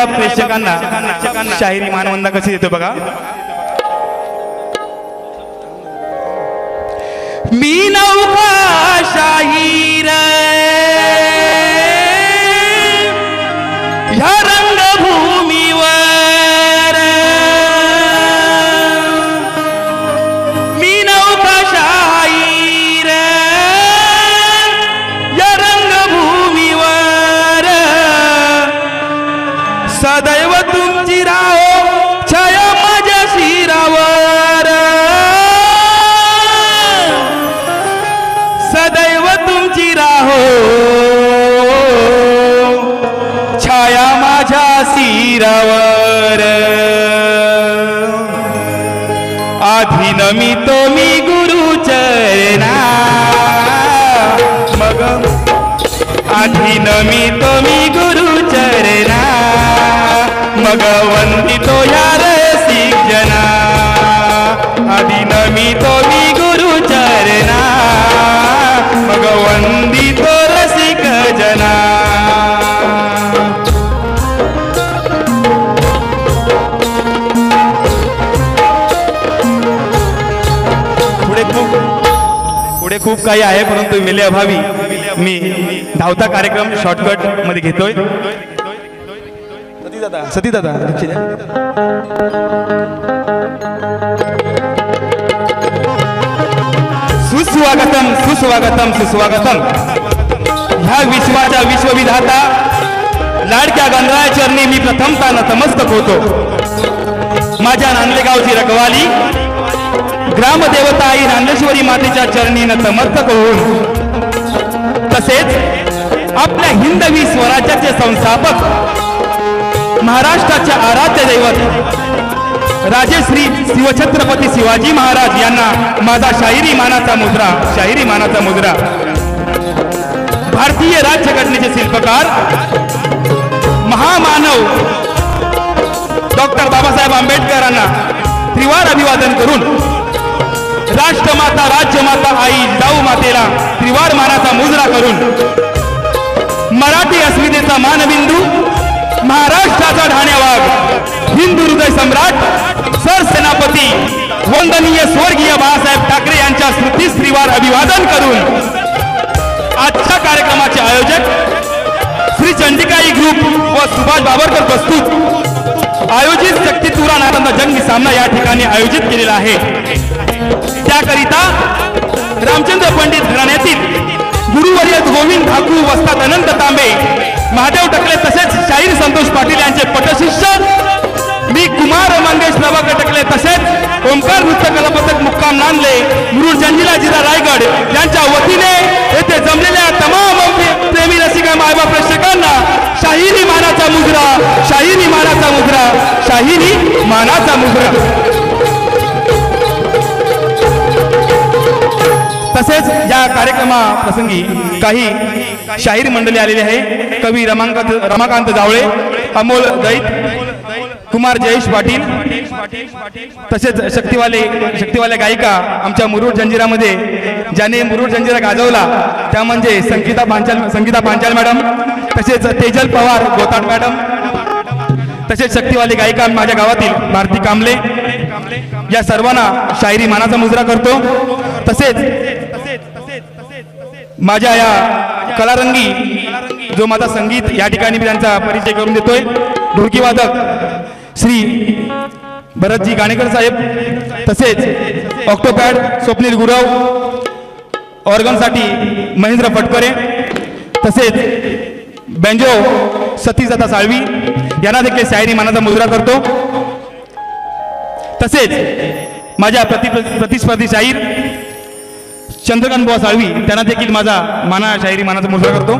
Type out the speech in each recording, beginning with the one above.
आपल्या प्रेक्षकांना शाहिरी मानवंदा कशी देतो बघा. मी नौका शाहीर. नमी तो मी गुरुचरणा मग वंदितो या रसिक जना. आधी नमितो मी गुरुचरणा मग वंदितो रसिक जना. पुढे खूप पुढे खूप काही आहे परंतु मिले अभावी मी धावता कार्यक्रम शॉर्टकटमध्ये घेतोय. सती दादा सती दादा लक्ष द्या. सुस्वागतम सुस्वागतम सुस्वागतम. ह्या विश्वाच्या विश्वविधाता लाडक्या गणराय चरणी मी प्रथमता नतमस्तक होतो. माझ्या नांदलेगावची रखवाली ग्रामदेवता आई नांदेश्वरी मातेच्या चरणी नतमस्तक होऊन तसेच आपल्या हिंदवी स्वराज्याचे संस्थापक महाराष्ट्राचे आराध्य दैवत राजेश्री शिवछत्रपती शिवाजी महाराज यांना माझा शाहिरी मानाचा मुद्रा शाहिरी मानाचा मुद्रा. भारतीय राज्यघटनेचे शिल्पकार महामानव डॉक्टर बाबासाहेब आंबेडकरांना त्रिवार अभिवादन करून राष्ट्रमाता राज्यमाता आई जाऊ मातेला त्रिवार मानाचा मुजरा करून मराठी अस्मितेचा मानबिंदू महाराष्ट्राचा ढाण्यावाग हिंदू हृदय सम्राट सरसेनापती वंदनीय स्वर्गीय बाळासाहेब ठाकरे यांच्या स्मृतीस त्रिवार अभिवादन करून आजच्या कार्यक्रमाचे आयोजक श्री चंडिकाई ग्रुप व सुभाष बाबरकर प्रस्तुत आयोजित शक्ती तुरा जंगी सामना या ठिकाणी आयोजित केलेला आहे. त्याकरिता रामचंद्र पंडित घराण्यातील गुरुवर्य गोविंद ठाकूर वस्तात अनंत तांबे महादेव टकले तसेच शाहीर संतोष पाटील यांचे पटशिष्य मी कुमार मंगेश प्रभाकर टकले तसेच ओंकार नृत्य कलापथक मुक्काम नांदले मुरुड जंजिरा जिल्हा रायगड यांच्या वतीने येथे जमलेल्या तमाम प्रेमी रसिका मायबा प्रेक्षकांना शाहिरी मानाचा मुजरा शाहिरी मानाचा मुजरा शाहिरी मानाचा मुजरा. तसेच या कार्यक्रमाप्रसंगी काही शाहीर मंडळी आलेली आहे. कवी रमांकांत रमाकांत जावळे अमोल दैत कुमार जयेश पाटील तसेच शक्तिवाले शक्तिवाल्या गायिका आमच्या मुरुड जंजिरामध्ये ज्याने मुरुड जंजिरा गाजवला त्या म्हणजे संगीता पांचाल संगीता पांचाल मॅडम तसेच तेजल पवार गोताट मॅडम तसेच शक्तिवाली गायिका माझ्या गावातील भारती कांबले या सर्वांना शायरी मानाचा मुजरा करतो. तसेच माझ्या या कलारंगी जो माझा संगीत या ठिकाणी मी त्यांचा परिचय करून देतोय ढोलकी वादक श्री भरतजी गाणेकर साहेब तसेच ऑक्टोपॅड स्वप्नील गुरव ऑर्गनसाठी महेंद्र फटकरे तसेच बँजो सतीजाता साळवी यांना देखील शायरी मानाचा मुजरा करतो. तसेच माझ्या प्रति प्रतिस्पर्धी शाहीर चंद्रकांत बुवा साळवी त्यांना देखील माझा माना शायरी मानाचा मुजरा करतो.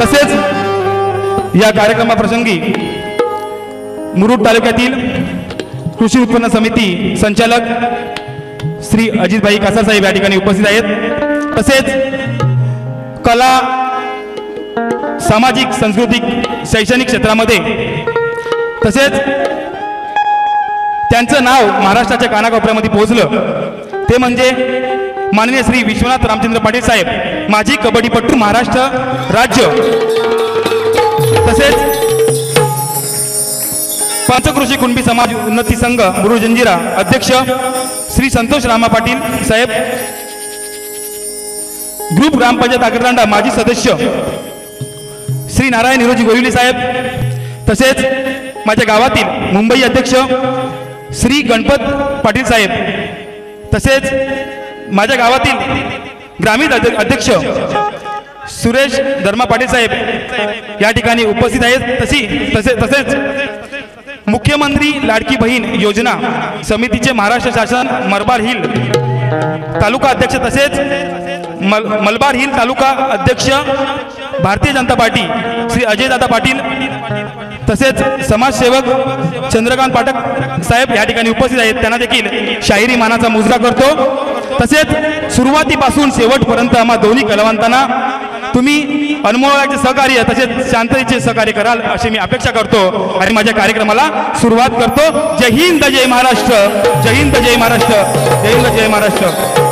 तसेच या कार्यक्रमाप्रसंगी मुरुड तालुक्यातील कृषी उत्पन्न समिती संचालक श्री अजितभाई कासासाहेब या ठिकाणी उपस्थित आहेत. तसेच कला सामाजिक सांस्कृतिक शैक्षणिक क्षेत्रामध्ये. तसेच त्यांचं नाव महाराष्ट्राच्या कानाकोपऱ्यामध्ये पोहोचलं. ते म्हणजे माननीय श्री विश्वनाथ रामचंद्र पाटील साहेब माजी कबड्डीपटू महाराष्ट्र राज्य. तसेच पंचकृषी कुणबी समाज उन्नती संघ गुरु जंजिरा अध्यक्ष श्री संतोष रामा पाटील साहेब ग्रुप ग्रामपंचायत आगरतांडा माजी सदस्य श्री नारायण हिरोजी गोरिवली साहेब तसेच माझ्या गावातील मुंबई अध्यक्ष श्री गणपत पाटील साहेब तसेच माझ्या गावातील ग्रामीण अध्यक्ष सुरेश धर्मा पाटील साहेब या ठिकाणी उपस्थित आहेत. तशी तसे तसेच मुख्यमंत्री लाडकी बहीण योजना समितीचे महाराष्ट्र शासन मरबार हिल तालुका अध्यक्ष तसेच मल मलबार हिल तालुका अध्यक्ष भारतीय जनता पार्टी श्री अजयदादा पाटील तसेच समाजसेवक चंद्रकांत पाठक साहेब या ठिकाणी उपस्थित आहेत. त्यांना देखील शाहिरी मानाचा मुजरा करतो. तसेच सुरुवातीपासून शेवटपर्यंत आम्हा दोन्ही कलावंतांना तुम्ही अनमोळाचे सहकार्य तसेच शांततेचे सहकार्य कराल अशी मी अपेक्षा करतो आणि माझ्या कार्यक्रमाला सुरुवात करतो. जय हिंद जय महाराष्ट्र. जय हिंद जय महाराष्ट्र. जय हिंद जय महाराष्ट्र.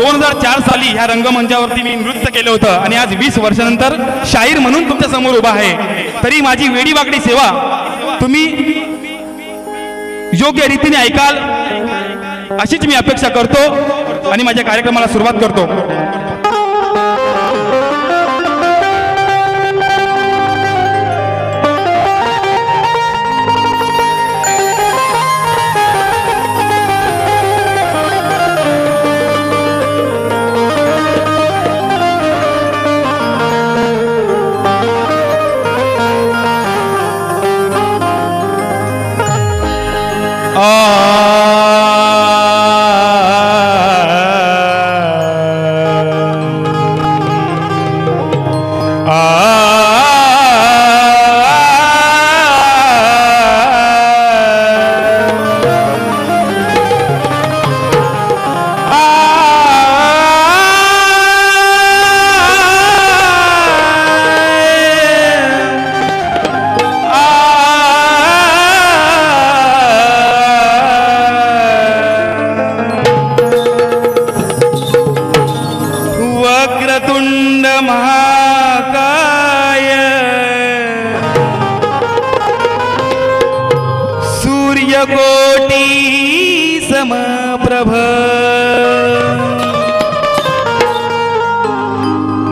दोन हजार चार साली ह्या रंगमंचावरती मी नृत्य केलं होतं आणि आज वीस वर्षानंतर शाहीर म्हणून तुमच्यासमोर उभा आहे. तरी माझी वेडी वागडी सेवा तुम्ही योग्य रीतीने ऐकाल अशीच मी अपेक्षा करतो आणि माझ्या कार्यक्रमाला सुरुवात करतो.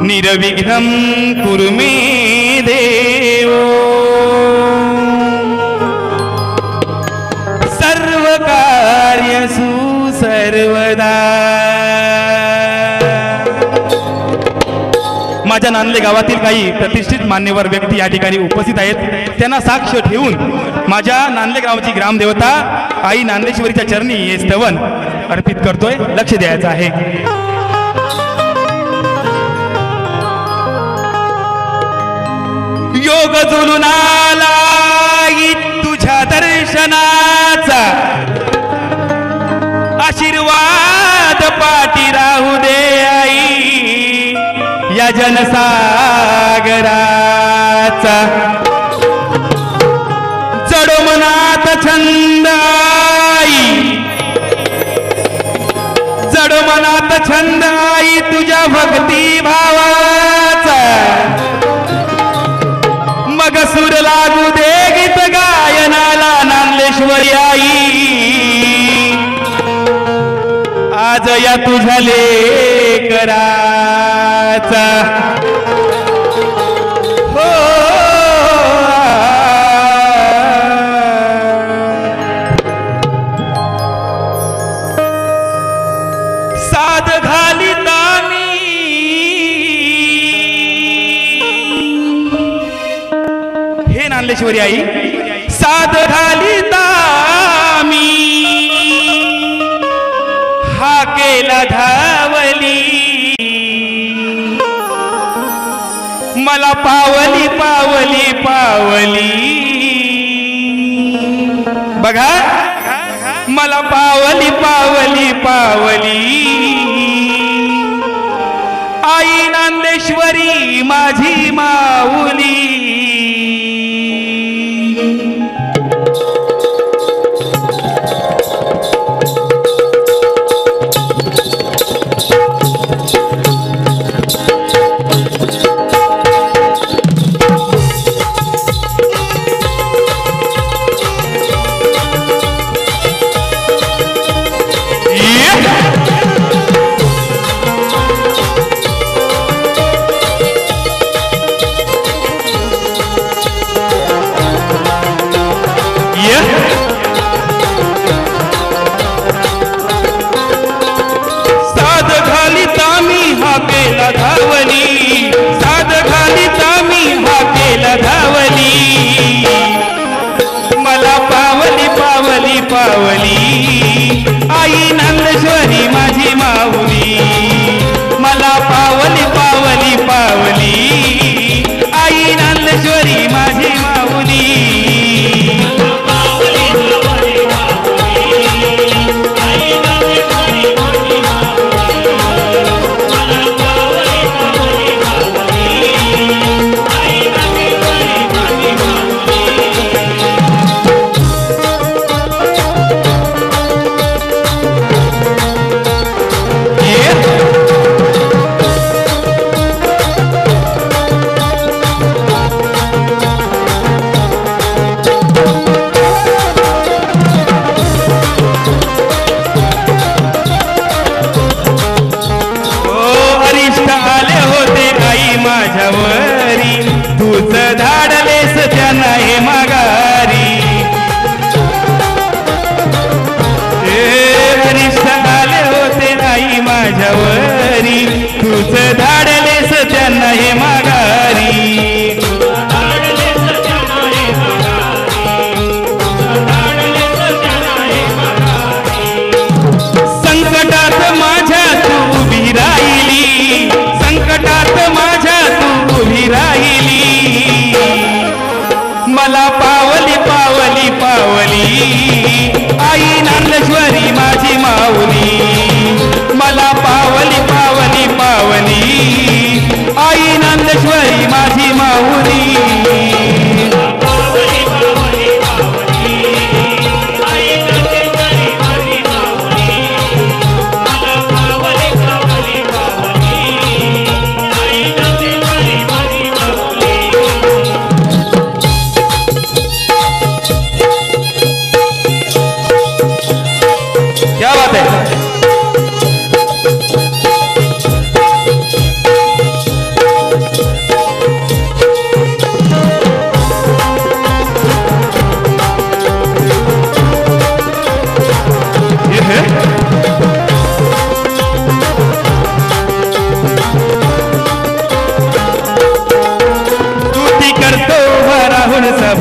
निर्विघ्नं कुरु मे देव सर्वकार्यसु सर्वदा माझ्या नांदले गावातील काही प्रतिष्ठित मान्यवर व्यक्ती या ठिकाणी उपस्थित आहेत. त्यांना साक्ष ठेवून माझ्या नांदले गावाची ग्रामदेवता आई नांदेश्वरीच्या चरणी हे स्तवन अर्पित करतोय. लक्ष द्यायचं आहे. योग जुलून आला तुझ्या दर्शनाचा. आशीर्वाद पाठी राहू दे आई या जनसागराचा. जड मनात छंद आई जड मनात छंद आई तुझ्या भक्ती भावा सूर लागू दे गीत गायनाला नांदेश्वरी आई. आज या तुझ्या लेकराचा हे आई साध घाली तामी हा केला धावली. मला पावली पावली पावली. बघा मला पावली पावली पावली. आई नांदेश्वरी माझी माऊली. तूच धाडलेस त्यांना हे माग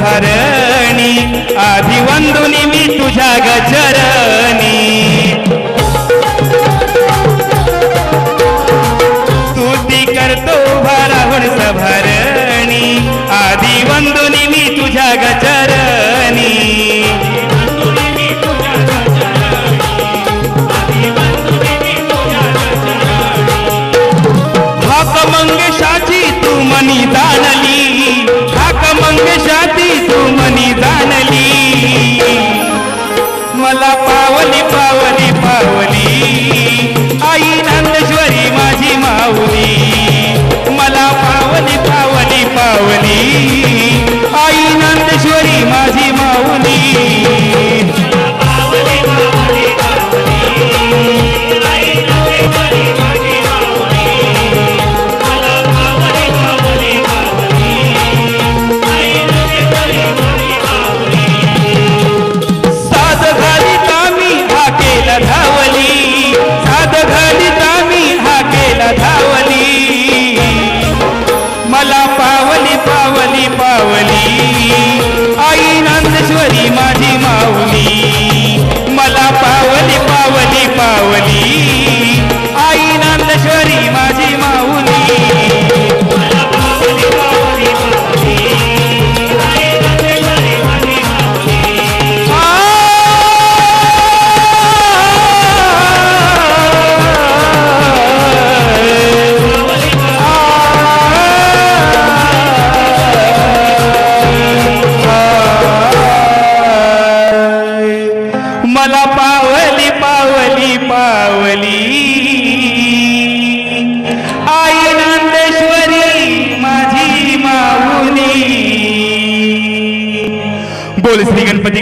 हरणी आधी वंदुनी मी तुझ्या गचरणी ती करतो भराहून सभरणी आधी वंदुनी मी तुझ्या गचरणी मनी दानली.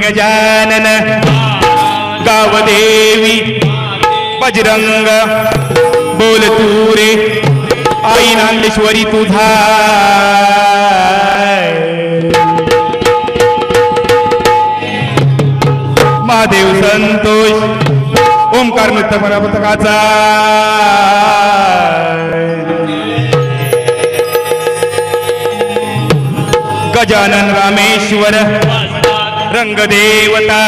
गजानन गावदेवी बजरंग बोल तू रे आई नांदेश्वरी तुझा. महादेव संतोष ओंकार मित्र पथकाचा गजानन रामेश्वर रंगदेवता।